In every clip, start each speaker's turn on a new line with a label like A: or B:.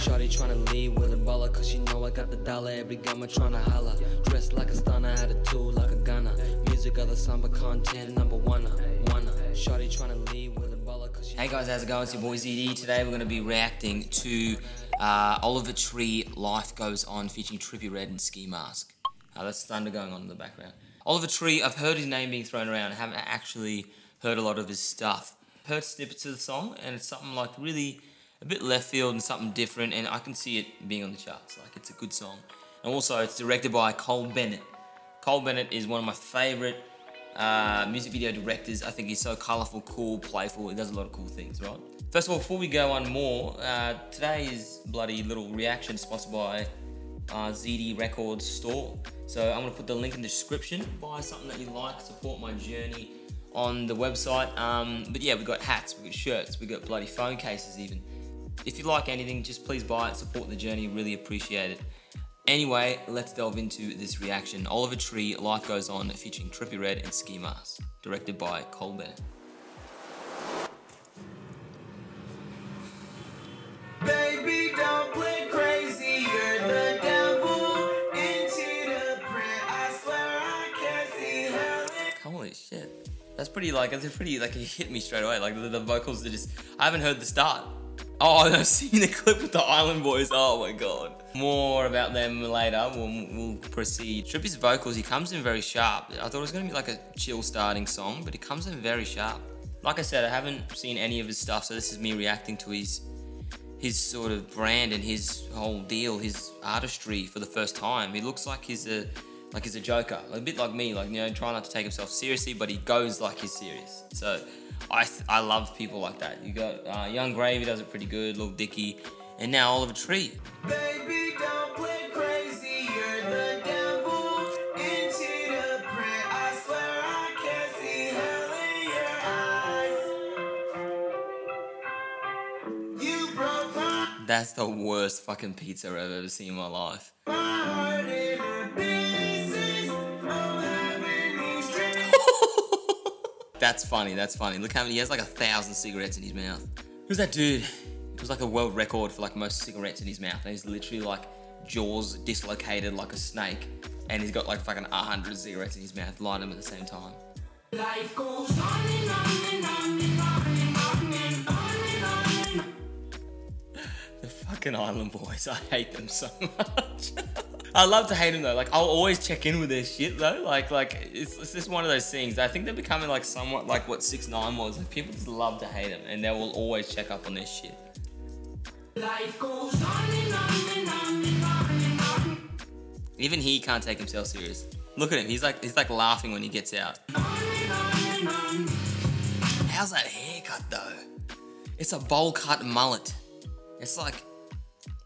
A: Shorty tryna leave with a baller, cause she know I got the dollar. Every gamma tryna holla. Dressed like a stunner, had a tool like a gunner. Music of the samba content, number one. Shorty tryna leave with a baller, cause she
B: Hey guys, how's it going? It's your boy ZD. Today we're going to be reacting to uh, Oliver Tree Life Goes On featuring Trippie Redd and Ski Mask. Uh, that's thunder going on in the background. Oliver Tree, I've heard his name being thrown around. I haven't actually heard a lot of his stuff. Heard snippets of the song and it's something like really a bit left field and something different and I can see it being on the charts. Like it's a good song. And also it's directed by Cole Bennett. Cole Bennett is one of my favorite uh, music video directors. I think he's so colorful, cool, playful. He does a lot of cool things, right? First of all, before we go on more, uh, today's bloody little reaction is sponsored by uh, ZD Records store. So I'm gonna put the link in the description. Buy something that you like, support my journey on the website. Um, but yeah, we've got hats, we've got shirts, we've got bloody phone cases even. If you like anything, just please buy it, support the journey, really appreciate it. Anyway, let's delve into this reaction. Oliver Tree, Life Goes On, featuring Trippie Redd and Ski Mask, directed by Cole Bennett.
C: Baby, don't play crazy. You're the devil into the print. I swear I can't see hell.
B: Holy shit. That's pretty like that's pretty like it hit me straight away. Like the, the vocals are just I haven't heard the start. Oh, I've seen the clip with the Island Boys. Oh my god. More about them later. We'll, we'll proceed. Trippie's vocals, he comes in very sharp. I thought it was gonna be like a chill starting song, but he comes in very sharp. Like I said, I haven't seen any of his stuff, so this is me reacting to his his sort of brand and his whole deal, his artistry for the first time. He looks like he's a like he's a joker, a bit like me, like you know, try not to take himself seriously, but he goes like he's serious. So I I love people like that. You got uh, Yung Gravy does it pretty good, Lil Dicky, and now Oliver Tree.
C: Baby, don't play crazy. You're the devil into the print. I swear I can't see hell in your eyes. You broke my
B: That's the worst fucking pizza I've ever seen in my life. That's funny, that's funny. Look how many, he has like a thousand cigarettes in his mouth. Who's that dude? It was like a world record for like most cigarettes in his mouth. And he's literally like jaws dislocated like a snake. And he's got like fucking a hundred cigarettes in his mouth, light them at the same time.
C: Life goes on and on and on and on and on and on and on.
B: The fucking Island Boys, I hate them so much. I love to hate them though. Like I'll always check in with their shit though. Like like it's, it's just one of those things. I think they're becoming like somewhat like what Six Nine was. Like people just love to hate them, and they will always check up on their shit.
C: Life goes on and on and on and on and on.
B: Even he can't take himself serious. Look at him. He's like he's like laughing when he gets out. How's that haircut though? It's a bowl cut mullet. It's like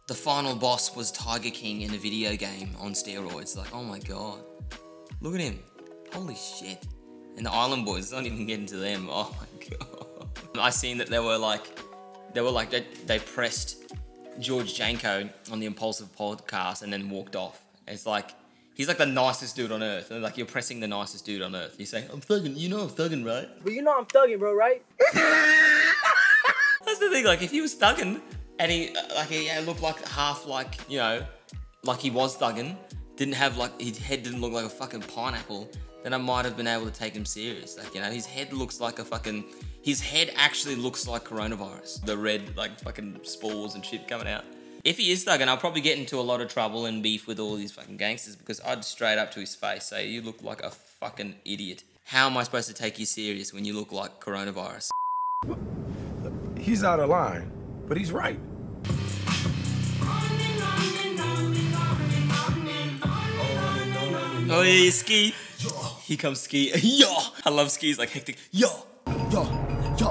B: the final boss was Tiger King in a video game on steroids. Like, oh my god. Look at him. Holy shit. And the Island Boys, not even get into them. Oh my god. I seen that they were like they were like they, they pressed George Janko on the Impulsive podcast and then walked off. It's like he's like the nicest dude on earth. And like you're pressing the nicest dude on earth. You say, I'm thugging, you know I'm thugging, right?
D: But you know I'm thugging, bro, right?
B: That's the thing. Like, if he was thugging and he uh, like he looked like half like you know, like he was thugging, didn't have like his head didn't look like a fucking pineapple, then I might have been able to take him serious. Like, you know, his head looks like a fucking. His head actually looks like coronavirus. The red like fucking spores and shit coming out. If he is thugging, I'll probably get into a lot of trouble and beef with all these fucking gangsters because I'd straight up to his face say, "You look like a fucking idiot. How am I supposed to take you serious when you look like coronavirus?"
E: He's out of line, but he's right.
B: Oh yeah, ski. Here comes ski. Yo, I love skis like hectic. Yo,
D: Yo, yo,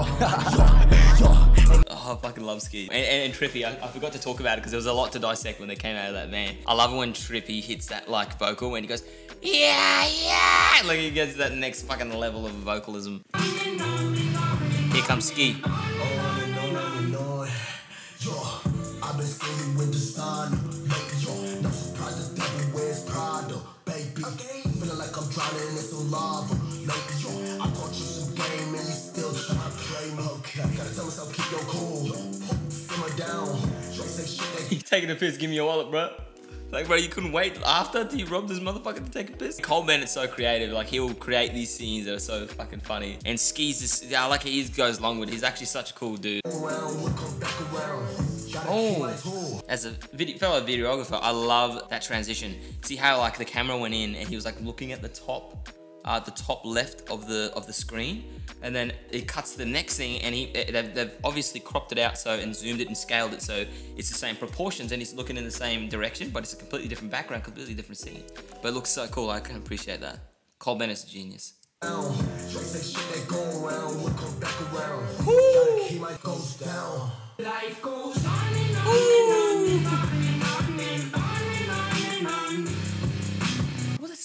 B: oh, I fucking love ski. And, and, and Trippie, I, I forgot to talk about it because there was a lot to dissect when they came out of that van. I love when Trippie hits that like vocal when he goes, yeah, yeah, like he gets that next fucking level of vocalism. Here comes ski.
F: Feeling like I'm drowning in some lava. Like, yo, I taught you some game and you still trying to play me. Okay, gotta tell myself keep your cool. Simmer down. They say shit they
B: you taking a piss, give me your wallet, bro. Like, bro, you couldn't wait after you robbed this motherfucker to take a piss? Cole Bennett's so creative. Like, he'll create these scenes that are so fucking funny. And Skis is, yeah, I like he goes long with it. He's actually such a cool dude. Oh, as a video, fellow videographer, I love that transition. See how like the camera went in and he was like looking at the top, uh, the top left of the of the screen, and then it cuts to the next thing, and he eh, they've, they've obviously cropped it out so and zoomed it and scaled it so it's the same proportions and he's looking in the same direction, but it's a completely different background, completely different scene. But it looks so cool. I can appreciate that. Cole Bennett's a genius.
F: Life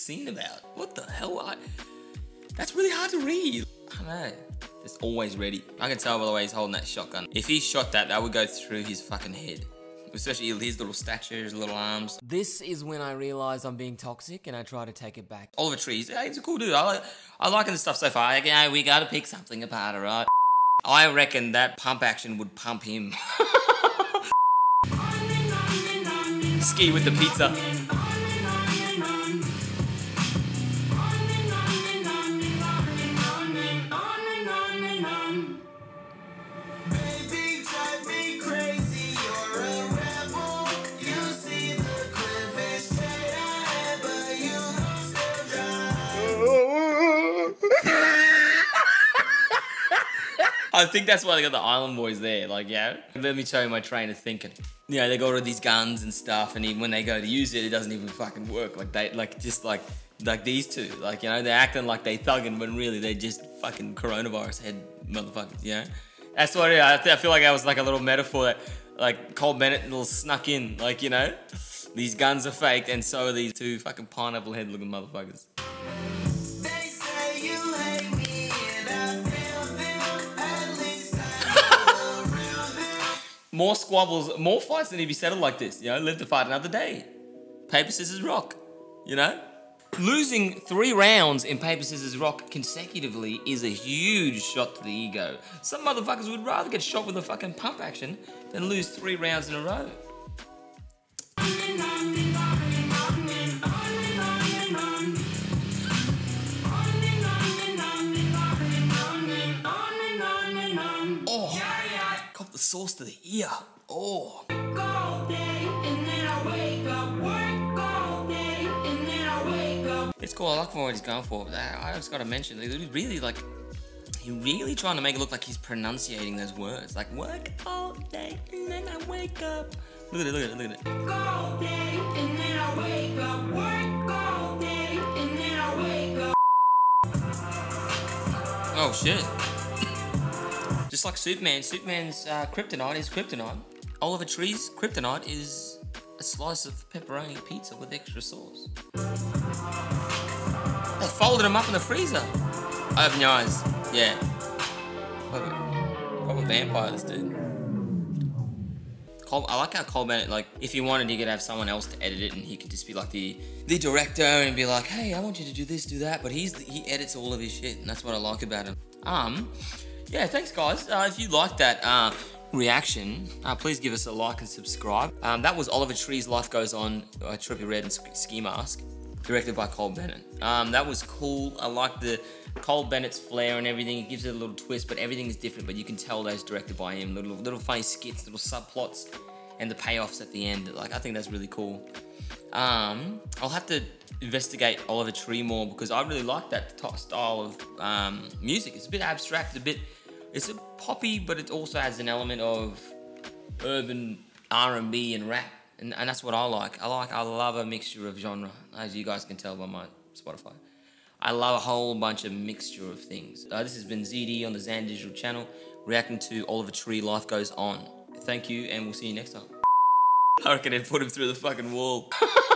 B: scene about? What the hell? I, that's really hard to read. I know. It's always ready. I can tell by the way he's holding that shotgun. If he shot that, that would go through his fucking head. Especially his little stature, his little arms.
A: This is when I realize I'm being toxic and I try to take it back.
B: Oliver Trees, yeah, he's a cool dude. I like, I liking the stuff so far. Like, yeah, we gotta pick something apart, alright? I reckon that pump action would pump him. Ski with the pizza. I think that's why they got the Island Boys there. Like, yeah, let me show you my train of thinking. You know, they got all these guns and stuff, and even when they go to use it, it doesn't even fucking work. Like they, like just like like these two, like you know, they're acting like they thugging, when really they're just fucking coronavirus head motherfuckers. You know, that's what I, I feel like that was like a little metaphor that like Cole Bennett little snuck in. Like you know, these guns are fake, and so are these two fucking pineapple head looking motherfuckers. More squabbles, more fights than to be settled like this. You know, live to fight another day. Paper, scissors, rock. You know? Losing three rounds in paper, scissors, rock consecutively is a huge shot to the ego. Some motherfuckers would rather get shot with a fucking pump action than lose three rounds in a row. Sauce to the ear. Oh. It's cool. I like what he's going for. But I I just gotta mention, he's really like, he really trying to make it look like he's pronunciating those words. Like work all day and then I wake up. Look at it. Look at it. Look at it. Oh shit. Just like Superman, Superman's uh, kryptonite is kryptonite. Oliver Tree's kryptonite is a slice of pepperoni pizza with extra sauce. They folded them up in the freezer. I Open your eyes. Yeah. Proper, vampire, this dude. I like how Bennett, like, if he wanted, he could have someone else to edit it, and he could just be like the the director and be like, "Hey, I want you to do this, do that." But he's the, he edits all of his shit, and that's what I like about him. Um, yeah, thanks guys. Uh, if you like that uh, reaction, uh, please give us a like and subscribe. Um, that was Oliver Tree's Life Goes On, uh, Trippie Redd and Ski Mask, directed by Cole Bennett. Um, that was cool. I like the Cole Bennett's flair and everything. It gives it a little twist, but everything is different. But you can tell that it's directed by him. Little little funny skits, little subplots, and the payoffs at the end. Like I think that's really cool. Um, I'll have to investigate Oliver Tree more because I really like that style of um, music. It's a bit abstract, a bit. It's a poppy, but it also has an element of urban R&B and rap, and, and that's what I like. I like. I love a mixture of genre, as you guys can tell by my Spotify. I love a whole bunch of mixture of things. Uh, this has been ZD on the Zander Digital channel, reacting to Oliver Tree. Life goes on. Thank you, and we'll see you next time. I reckon they put him through the fucking wall.